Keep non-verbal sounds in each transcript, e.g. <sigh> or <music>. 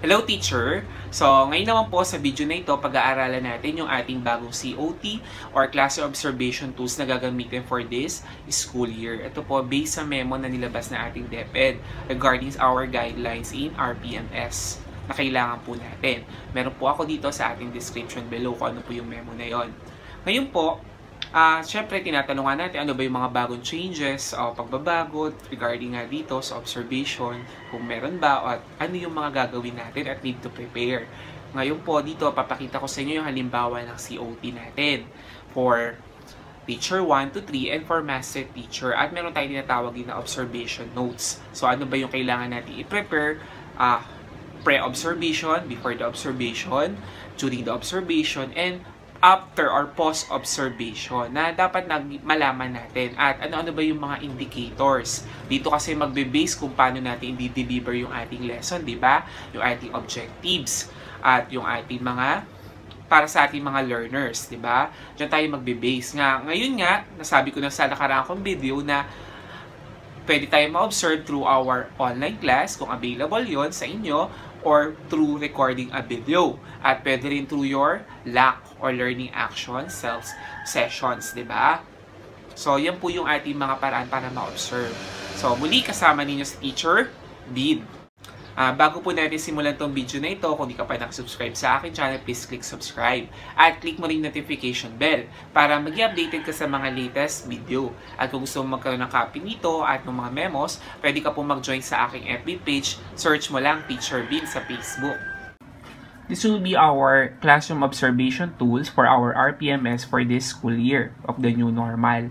Hello teacher! So, ngayon naman po sa video na ito, pag-aaralan natin yung ating bagong COT or Classroom Observation Tools na gagamitin for this school year. Ito po, based sa memo na nilabas na ating DepEd regarding our guidelines in RPMS na kailangan po natin. Meron po ako dito sa ating description below kung ano po yung memo na yon. Ngayon po, Uh, Siyempre, tinatanungan natin ano ba yung mga bagong changes o pagbabago regarding nga dito sa observation, kung meron ba at ano yung mga gagawin natin at need to prepare. Ngayon po, dito, papakita ko sa inyo yung halimbawa ng COT natin for teacher 1 to 3 and for master teacher. At meron tayong tinatawag din na observation notes. So, ano ba yung kailangan natin i-prepare? Uh, pre-observation, before the observation, during the observation, and after or post-observation na dapat nag malaman natin at ano-ano ba yung mga indicators. Dito kasi magbe-base kung paano natin i-deliver yung ating lesson, di ba? Yung ating objectives at yung ating mga para sa ating mga learners, di ba? Diyan tayo magbe-base nga. Ngayon nga, nasabi ko na sa nakaraan kong video na pwede tayo ma-observe through our online class kung available yon sa inyo or through recording a video. At pwede rin through your LAC or Learning Action Self Sessions, di ba? So, yan po yung ating mga paraan para ma-observe. So, muli kasama ninyo sa teacher, Bid. Uh, bago po natin simulan tong video na ito, kung di ka pa nakasubscribe sa akin channel, please click subscribe. At click mo rin notification bell para mag updated ka sa mga latest video. At kung gusto mo magkaroon ng copy nito at ng mga memos, pwede ka po mag-join sa aking FB page. Search mo lang Teacher Bin sa Facebook. This will be our classroom observation tools for our RPMS for this school year of the new normal.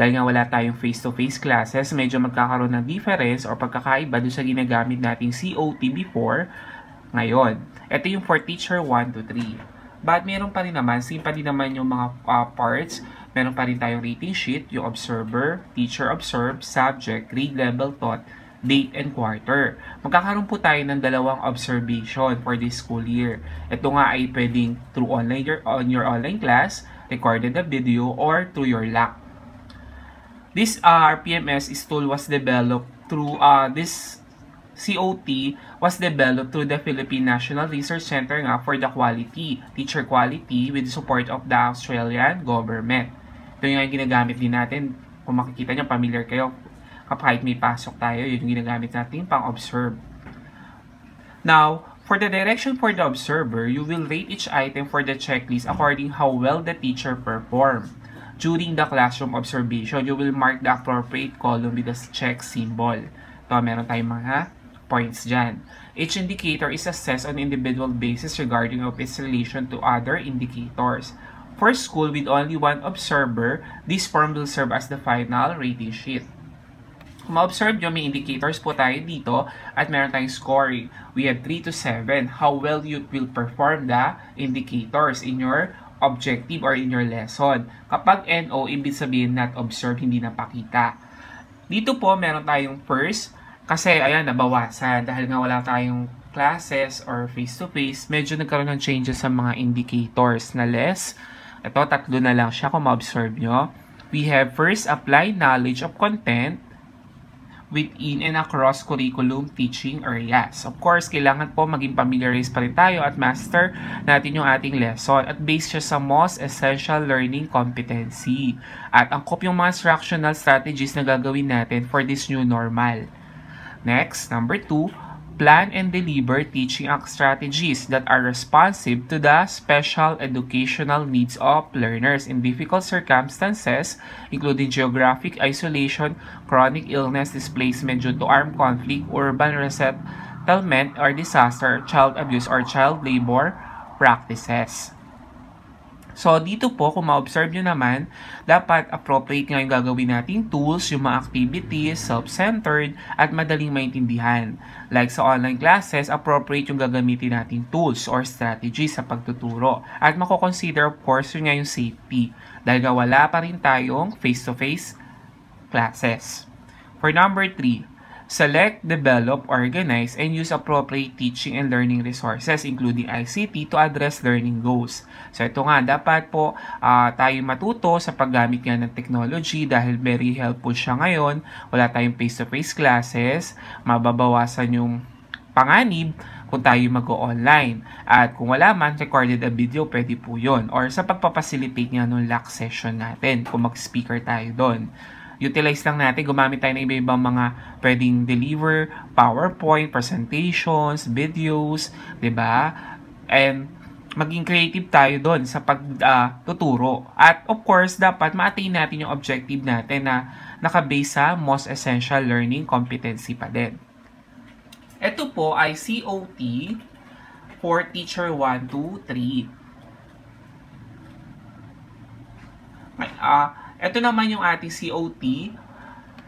Dahil nga wala tayong face-to-face classes, medyo magkakaroon ng difference or pagkakaiba doon sa ginagamit nating COT before ngayon. Ito yung for teacher 1 to 3. But meron pa rin naman, same pa rin naman yung mga uh, parts. Meron pa rin tayong rating sheet, yung observer, teacher observe, subject, grade level taught, date and quarter. Magkakaroon po tayo ng dalawang observation for this school year. Ito nga ay pwedeng through online your, on your online class, recorded a video, or through your LAC. This uh, RPMS tool was developed through uh, this COT was developed through the Philippine National Research Center nga for the quality, teacher quality with support of the Australian government. Ito yung ginagamit din natin. Kung makikita nyo, familiar kayo. Kapag may pasok tayo, yun yung ginagamit natin pang-observe. Now, for the direction for the observer, you will rate each item for the checklist according how well the teacher performed. During the classroom observation, you will mark the appropriate column with the check symbol. Ito, meron tayong mga points dyan. Each indicator is assessed on individual basis regarding of its relation to other indicators. For school with only one observer, this form will serve as the final rating sheet. Kung ma-observe nyo, may indicators po tayo dito at meron tayong scoring. We have 3 to 7. How well you will perform the indicators in your objective or in your lesson. Kapag NO, ibig sabihin not observed, hindi napakita. Dito po, meron tayong first, kasi ayan, nabawasan. Dahil nga wala tayong classes or face-to-face, -face, medyo nagkaroon ng changes sa mga indicators na less. Ito, tatlo na lang siya kung ma-observe nyo. We have first, apply knowledge of content within and across curriculum teaching areas. Of course, kailangan po maging familiarize pa rin tayo at master natin yung ating lesson at based siya sa most essential learning competency. At angkop yung mga instructional strategies na gagawin natin for this new normal. Next, number two, plan and deliver teaching strategies that are responsive to the special educational needs of learners in difficult circumstances, including geographic isolation, chronic illness, displacement due to armed conflict, urban resettlement or disaster, child abuse or child labor practices. So, dito po, kung ma-observe nyo naman, dapat appropriate nga yung gagawin nating tools, yung mga activities, self-centered, at madaling maintindihan. Like sa online classes, appropriate yung gagamitin nating tools or strategies sa pagtuturo. At mako-consider, of course, yun nga yung safety. Dahil wala pa rin tayong face-to-face -face classes. For number 3, Select, develop, organize, and use appropriate teaching and learning resources including ICT to address learning goals. So ito nga, dapat po uh, tayo matuto sa paggamit nga ng technology dahil very helpful siya ngayon. Wala tayong face-to-face classes, mababawasan yung panganib kung tayo mag-online. At kung wala man, recorded a video, pwede po yun. Or sa pagpapacilitate nga nung lock session natin, kung mag-speaker tayo doon. Utilize lang natin, gumamit tayo ng iba-ibang mga pwedeng deliver, PowerPoint, presentations, videos, 'di ba? And maging creative tayo doon sa pagtuturo. Uh, At of course, dapat ma-attain natin yung objective natin na nakabase sa most essential learning competency pa din. Ito po ay COT for Teacher 1, 2, 3. Uh, ito naman yung ating COT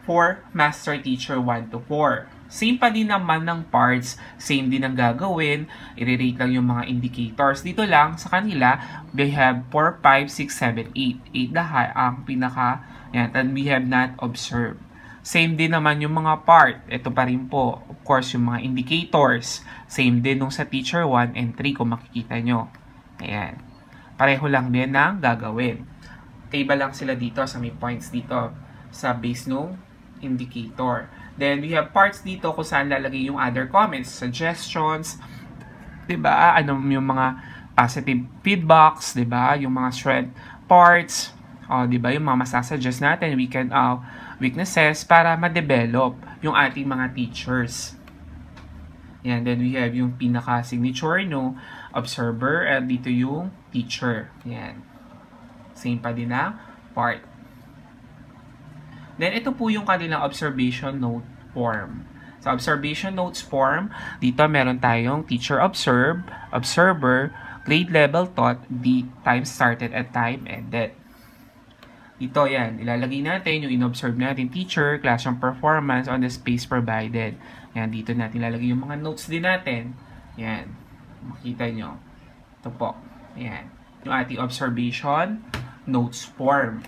for Master Teacher 1 to 4. Same pa din naman ng parts, same din ang gagawin, i-rate lang yung mga indicators. Dito lang, sa kanila, we have 4, 5, 6, 7, 8. 8 lahat ang pinaka, yan, and we have not observed. Same din naman yung mga part. Ito pa rin po. Of course, yung mga indicators. Same din nung sa teacher 1 and 3 kung makikita nyo. Ayan. Pareho lang din ang gagawin. Kaiba lang sila dito sa may points dito sa base nung indicator. Then, we have parts dito kung saan lalagay yung other comments, suggestions, 'di ba? Ano yung mga positive feedbacks, ba? Yung mga strength parts, oh, 'di ba? Yung mga masasuggest natin, we can uh, weaknesses para ma-develop yung ating mga teachers. Yan, then we have yung pinaka-signature no observer at dito yung teacher. Yan. Same pa din na part. Then ito po yung kanilang observation note form. Sa observation notes form, dito meron tayong teacher observe, observer, grade level taught, the time started at time ended. Ito yan, ilalagay natin yung inobserve natin teacher, classroom performance on the space provided. Yan, dito natin ilalagay yung mga notes din natin. Yan, makita nyo. Ito po. Yan, yung ating observation notes form.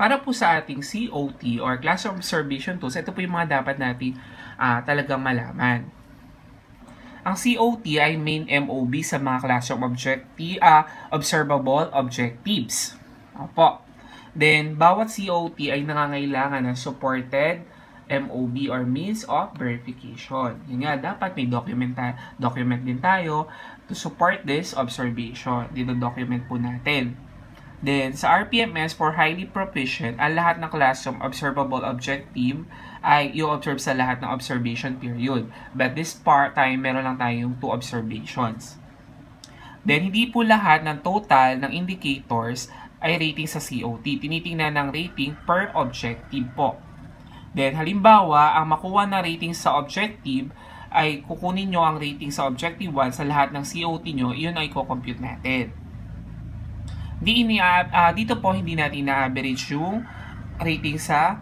Para po sa ating COT or Classroom Observation Tools, ito po yung mga dapat natin uh, talagang malaman. Ang COT ay main MOB sa mga classroom objective, uh, observable objectives. Opo. Then, bawat COT ay nangangailangan ng supported MOB or means of verification. Yun nga, dapat may document, document din tayo to support this observation. Dito document po natin. Then, sa RPMS for highly proficient, ang lahat ng classroom observable objective ay i-observe sa lahat ng observation period. But this part time, meron lang tayong two observations. Then, hindi po lahat ng total ng indicators ay rating sa COT. Tinitingnan ng rating per objective po. Then, halimbawa, ang makuha na rating sa objective ay kukunin nyo ang rating sa objective 1 sa lahat ng COT nyo, yun ay ko-compute natin. Di ini, uh, dito po hindi natin na-average yung rating sa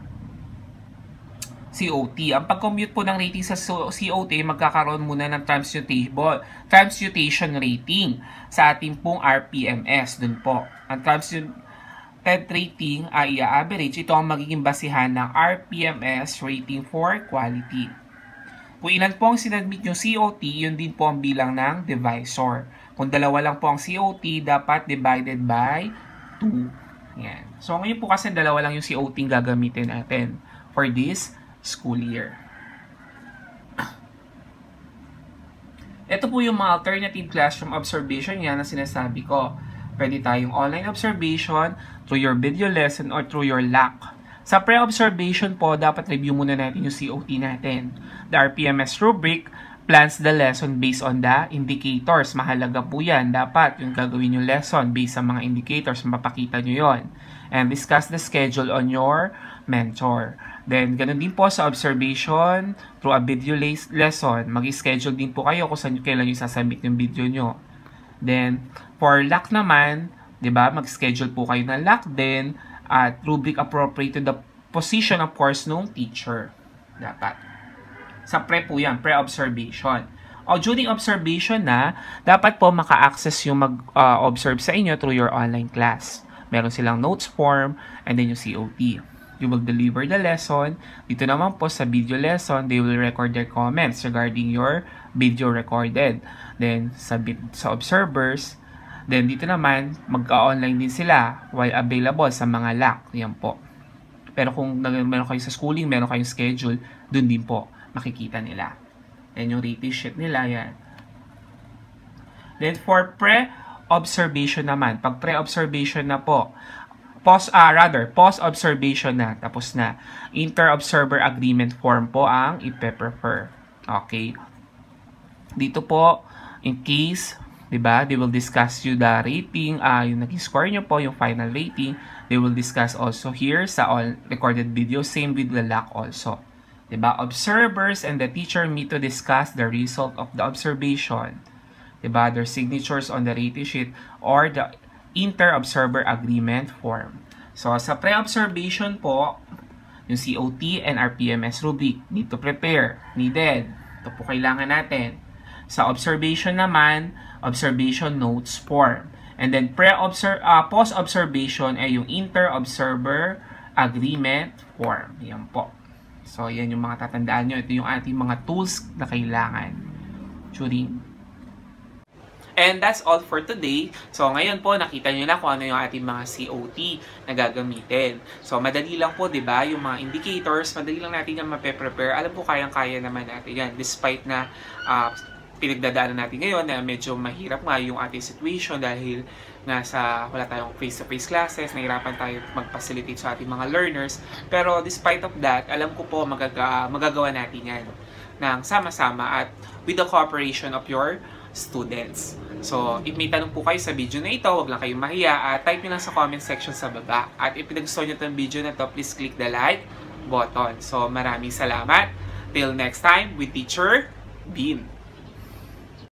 COT. Ang pag-commute po ng rating sa COT, magkakaroon muna ng transmutation, transmutation rating sa ating pong RPMS dun po. Ang transmuted rating ay i-average. Ito ang magiging basihan ng RPMS rating for quality. Kung ilan po ang sinadmit yung COT, yun din po ang bilang ng divisor. Kung dalawa lang po ang COT, dapat divided by 2. Yan. So, ngayon po kasi dalawa lang yung COT gagamitin natin for this school year. <coughs> Ito po yung mga alternative classroom observation yan na sinasabi ko. Pwede tayong online observation through your video lesson or through your LAC. Sa pre-observation po, dapat review muna natin yung COT natin. The RPMS rubric, plans the lesson based on the indicators. Mahalaga po yan. Dapat yung gagawin yung lesson based sa mga indicators, mapapakita nyo yon And discuss the schedule on your mentor. Then, ganun din po sa observation through a video lesson. Mag-schedule din po kayo kung saan kailan yung sasubmit yung video nyo. Then, for lock naman, di ba, mag-schedule po kayo ng lock din at rubric appropriate to the position, of course, nung teacher. Dapat. Sa pre po yan, pre-observation. O during observation na, dapat po maka-access yung mag-observe uh, sa inyo through your online class. Meron silang notes form and then yung COT. You will deliver the lesson. Dito naman po sa video lesson, they will record their comments regarding your video recorded. Then, submit sa observers. Then, dito naman, mag-online din sila while available sa mga LAC. Yan po. Pero kung meron kayo sa schooling, meron kayong schedule, dun din po makikita nila. Yan yung rating sheet nila, yan. Then for pre-observation naman, pag pre-observation na po, post, ah, rather, post-observation na, tapos na, inter-observer agreement form po ang ipe-prefer. Okay? Dito po, in case, 'di ba? They will discuss you the rating, uh, yung naging score nyo po, yung final rating. They will discuss also here sa all recorded video, same with the LAC also. 'Di ba? Observers and the teacher meet to discuss the result of the observation. 'Di ba? Their signatures on the rating sheet or the inter-observer agreement form. So, sa pre-observation po, yung COT and RPMS rubric, need to prepare, needed. Ito po kailangan natin. Sa observation naman, observation notes form. And then pre-observe uh, post-observation ay yung inter-observer agreement form. Yan po. So, yan yung mga tatandaan nyo. Ito yung ating mga tools na kailangan during And that's all for today. So, ngayon po, nakita nyo na kung ano yung ating mga COT na gagamitin. So, madali lang po, di ba? Yung mga indicators, madali lang natin yung mape-prepare. Alam po, kayang-kaya naman natin yan. Despite na uh, pinagdadaanan natin ngayon na medyo mahirap nga yung ating situation dahil nga sa wala tayong face-to-face classes, nahirapan tayo mag-facilitate sa ating mga learners. Pero despite of that, alam ko po magaga magagawa natin yan ng sama-sama at with the cooperation of your students. So, if may tanong po kayo sa video na ito, wag lang kayong mahiya at type nyo lang sa comment section sa baba. At if pinag-gusto nyo itong video na to, please click the like button. So, maraming salamat. Till next time with Teacher Bean.